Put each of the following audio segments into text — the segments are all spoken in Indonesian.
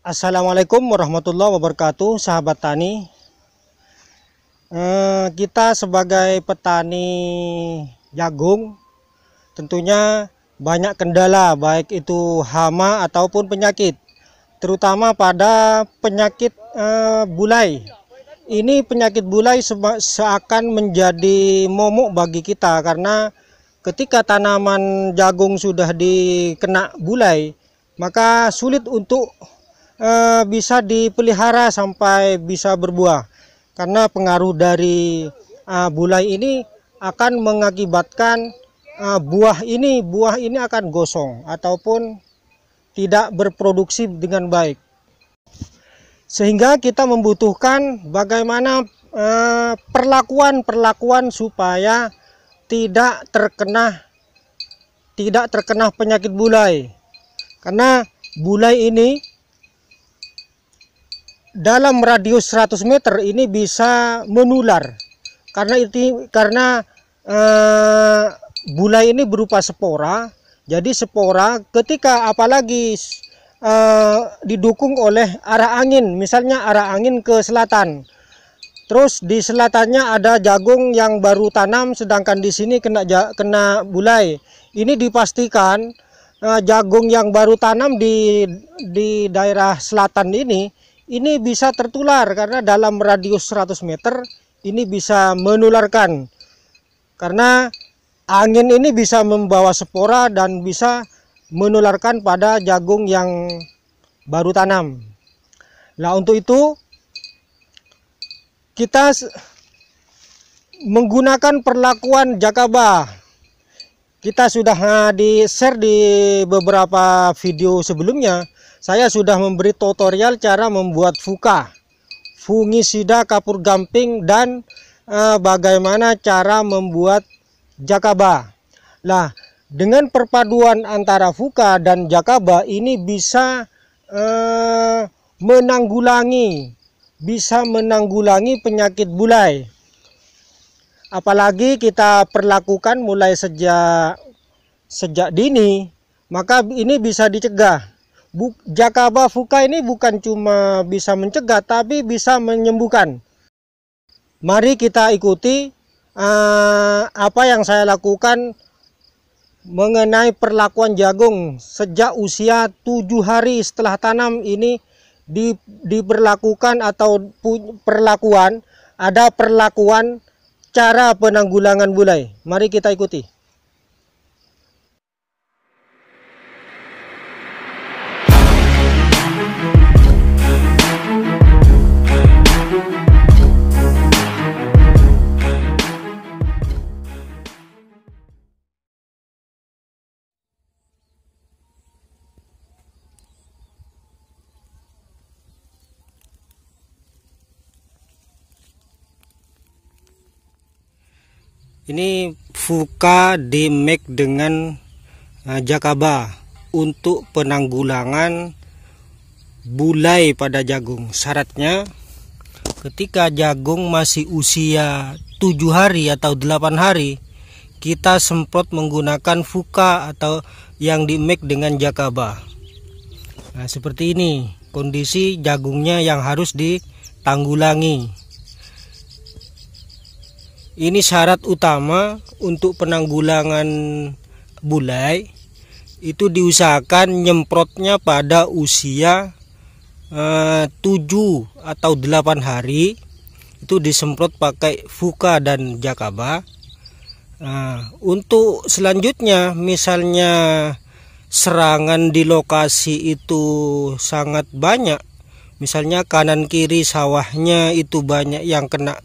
Assalamualaikum warahmatullahi wabarakatuh, sahabat tani. Eh, kita sebagai petani jagung, tentunya banyak kendala, baik itu hama ataupun penyakit, terutama pada penyakit eh, bulai. Ini penyakit bulai seakan menjadi momok bagi kita karena ketika tanaman jagung sudah dikena bulai, maka sulit untuk uh, bisa dipelihara sampai bisa berbuah. Karena pengaruh dari uh, bulai ini akan mengakibatkan uh, buah ini buah ini akan gosong ataupun tidak berproduksi dengan baik. Sehingga kita membutuhkan bagaimana perlakuan-perlakuan supaya tidak terkena tidak terkena penyakit bulai. Karena bulai ini dalam radius 100 meter ini bisa menular. Karena itu karena eh, bulai ini berupa spora. Jadi spora ketika apalagi eh, didukung oleh arah angin misalnya arah angin ke selatan. Terus di selatannya ada jagung yang baru tanam sedangkan di sini kena kena bulai. Ini dipastikan eh, jagung yang baru tanam di di daerah selatan ini ini bisa tertular karena dalam radius 100 meter ini bisa menularkan. Karena angin ini bisa membawa spora dan bisa menularkan pada jagung yang baru tanam. Nah untuk itu kita menggunakan perlakuan jakaba. Kita sudah di share di beberapa video sebelumnya saya sudah memberi tutorial cara membuat fuka, fungisida kapur gamping dan e, bagaimana cara membuat jakaba. Nah, dengan perpaduan antara fuka dan jakaba ini bisa e, menanggulangi bisa menanggulangi penyakit bulai. Apalagi kita perlakukan mulai sejak sejak dini, maka ini bisa dicegah. Buk, Jakaba Fuka ini bukan cuma bisa mencegah tapi bisa menyembuhkan. Mari kita ikuti uh, apa yang saya lakukan mengenai perlakuan jagung sejak usia tujuh hari setelah tanam ini di, diperlakukan atau perlakuan ada perlakuan cara penanggulangan bulai. Mari kita ikuti. Ini fuka di make dengan uh, jakaba untuk penanggulangan bulai pada jagung. Syaratnya ketika jagung masih usia 7 hari atau 8 hari kita semprot menggunakan fuka atau yang di make dengan jakaba. Nah seperti ini kondisi jagungnya yang harus ditanggulangi ini syarat utama untuk penanggulangan bulai. Itu diusahakan nyemprotnya pada usia eh, 7 atau 8 hari. Itu disemprot pakai fuka dan jakaba. Nah, untuk selanjutnya misalnya serangan di lokasi itu sangat banyak. Misalnya kanan kiri sawahnya itu banyak yang kena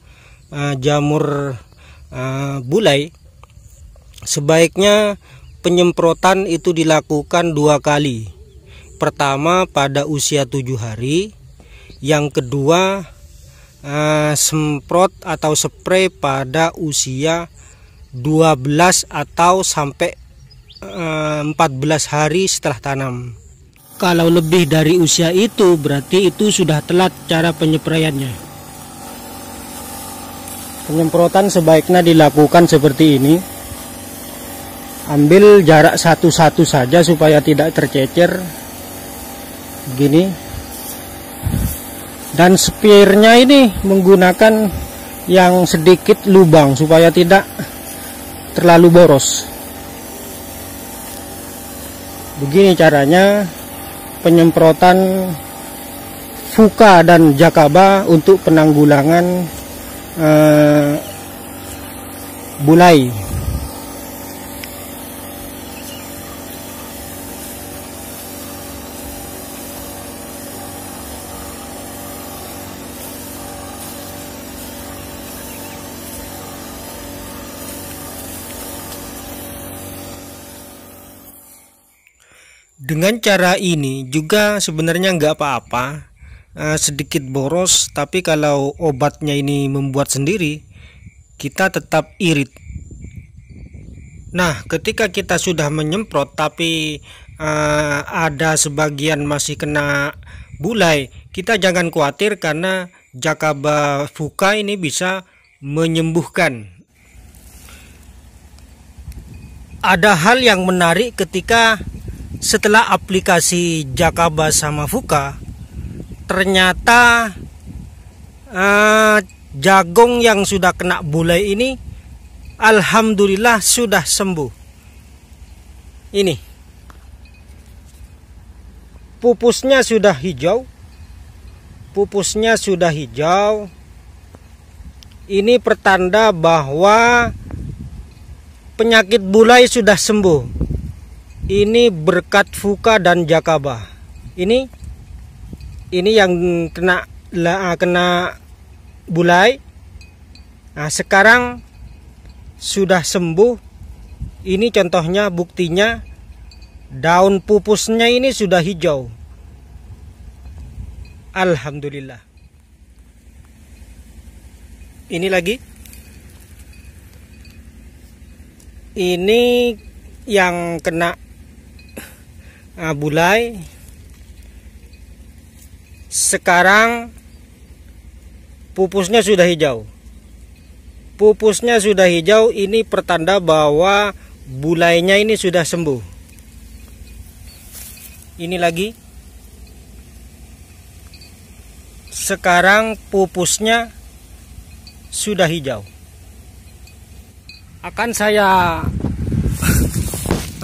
uh, jamur uh, bulai sebaiknya penyemprotan itu dilakukan dua kali. Pertama pada usia tujuh hari yang kedua uh, semprot atau spray pada usia 12 atau sampai uh, 14 hari setelah tanam. Kalau lebih dari usia itu berarti itu sudah telat cara penyepraiannya penyemprotan sebaiknya dilakukan seperti ini. Ambil jarak satu-satu saja supaya tidak tercecer. Begini. Dan spearnya ini menggunakan yang sedikit lubang supaya tidak terlalu boros. Begini caranya. Penyemprotan fuka dan jakaba untuk penanggulangan uh, bulai. Dengan cara ini juga sebenarnya nggak apa-apa, uh, sedikit boros, tapi kalau obatnya ini membuat sendiri, kita tetap irit. Nah, ketika kita sudah menyemprot, tapi uh, ada sebagian masih kena bulai, kita jangan khawatir karena Jakaba Fuka ini bisa menyembuhkan. Ada hal yang menarik ketika setelah aplikasi Jakaba sama Fuka ternyata uh, jagung yang sudah kena bulai ini Alhamdulillah sudah sembuh. Ini. Pupusnya sudah hijau. Pupusnya sudah hijau. Ini pertanda bahwa penyakit bulai sudah sembuh. Ini berkat Fuka dan Jakaba ini ini yang kena kena bulai. Nah sekarang sudah sembuh. Ini contohnya buktinya daun pupusnya ini sudah hijau. Alhamdulillah. Ini lagi. Ini yang kena uh, bulai sekarang pupusnya sudah hijau. Pupusnya sudah hijau ini pertanda bahwa bulainya ini sudah sembuh. Ini lagi. Sekarang pupusnya sudah hijau. Akan saya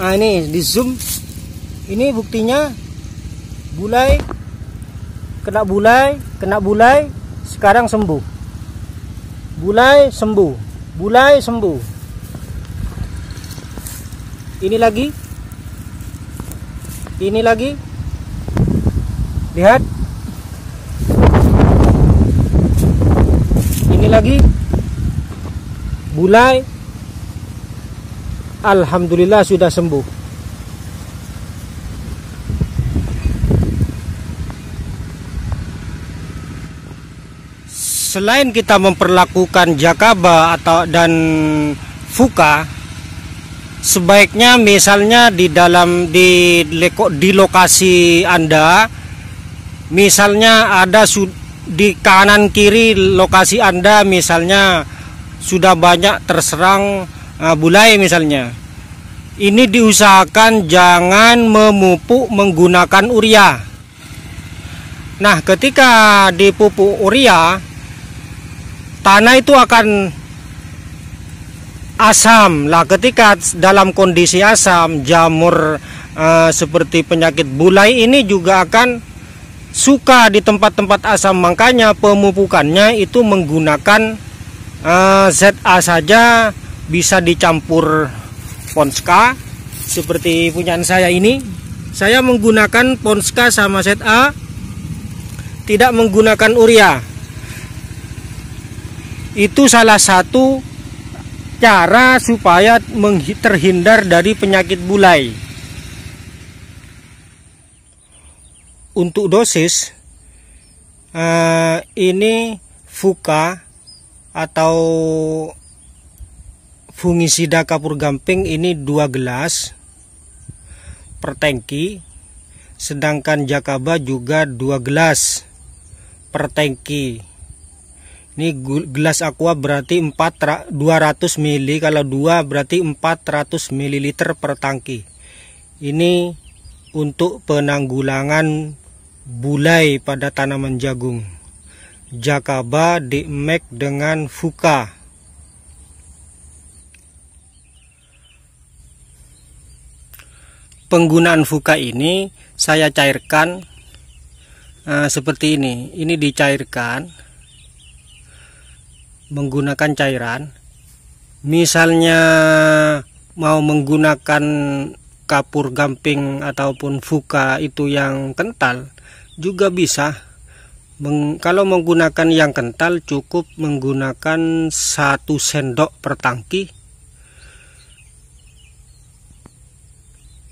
nah ini di zoom. Ini buktinya bulai kena bulai kena bulai sekarang sembuh. Bulai sembuh. Bulai sembuh. Ini lagi. Ini lagi. Lihat. Ini lagi. Bulai. Alhamdulillah sudah sembuh selain kita memperlakukan jakaba atau dan fuka sebaiknya misalnya di dalam di di lokasi Anda misalnya ada di kanan kiri lokasi Anda misalnya sudah banyak terserang uh, bulai misalnya. Ini diusahakan jangan memupuk menggunakan urea nah ketika dipupuk urea tanah itu akan asam lah. Ketika dalam kondisi asam jamur uh, seperti penyakit bulai ini juga akan suka di tempat-tempat asam. Makanya pemupukannya itu menggunakan uh, eh, ZA saja bisa dicampur Ponska. Seperti punyaan saya ini saya menggunakan Ponska sama ZA tidak menggunakan urea itu salah satu cara supaya terhindar dari penyakit bulai. Untuk dosis uh, ini Fuka atau fungisida kapur gamping ini dua gelas per tangki sedangkan Jakaba juga dua gelas per tangki ini gelas aqua berarti 4 200 ml kalau dua berarti 400 ml per tangki. Ini untuk penanggulangan bulai pada tanaman jagung. Jakaba di make dengan Fuka penggunaan Fuka ini saya cairkan uh, seperti ini ini dicairkan menggunakan cairan. Misalnya mau menggunakan kapur gamping ataupun fuka itu yang kental juga bisa. Meng, kalau menggunakan yang kental cukup menggunakan satu sendok per tangki.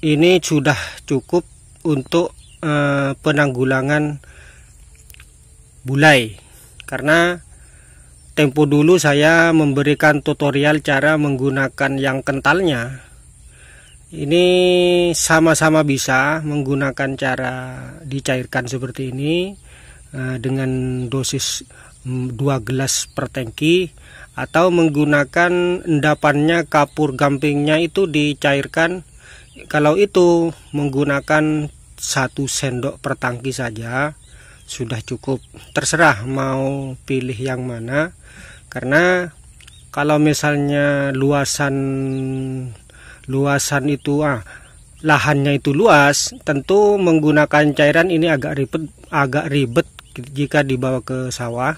Ini sudah cukup untuk uh, penanggulangan bulai. Karena tempo dulu saya memberikan tutorial cara menggunakan yang kentalnya. Ini sama-sama bisa menggunakan cara dicairkan seperti ini uh, dengan dosis 2 mm, gelas per tangki atau menggunakan endapannya kapur gampingnya itu dicairkan. Kalau itu menggunakan satu sendok per tangki saja sudah cukup. Terserah mau pilih yang mana. Karena kalau misalnya luasan luasan itu ah lahannya itu luas tentu menggunakan cairan ini agak ribet agak ribet jika dibawa ke sawah.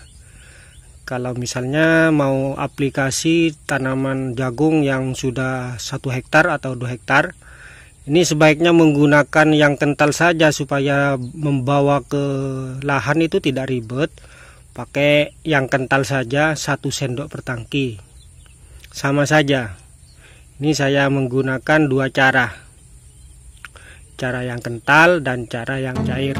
Kalau misalnya mau aplikasi tanaman jagung yang sudah satu hektar atau dua hektar ini sebaiknya menggunakan yang kental saja supaya membawa ke lahan itu tidak ribet. Pakai yang kental saja satu sendok per tangki. Sama saja. Ini saya menggunakan dua cara. Cara yang kental dan cara yang cair.